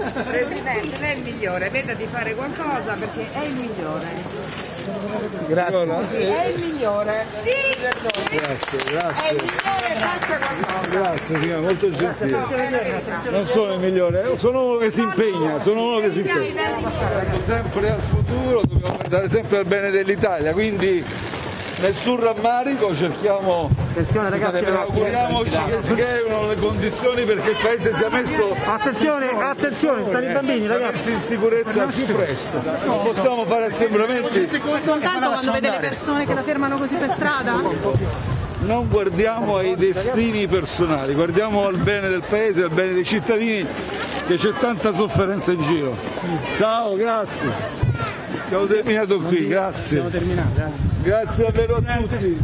Presidente, lei è il migliore, veda di fare qualcosa perché è il migliore. Grazie. È il migliore. Sì, Grazie, è grazie. il migliore, faccia qualcosa. Grazie signora, molto gentile. Non sono il migliore, sono uno che si impegna, sono uno che si impegna. Sempre al futuro, dobbiamo guardare sempre al bene dell'Italia, quindi nessun rammarico, cerchiamo, Attenzione ragazzi, auguriamoci che si creino le condizioni perché il Paese sia messo attenzione, attenzione, stanno i bambini ragazzi. in sicurezza al più presto. Non possiamo fare assembramenti, Contento quando vede le persone che la fermano così per strada? non guardiamo ai destini personali, guardiamo al bene del Paese, al bene dei cittadini, che c'è tanta sofferenza in giro. Ciao, grazie. Abbiamo terminato qui, grazie. Abbiamo terminato, grazie. Grazie davvero a tutti.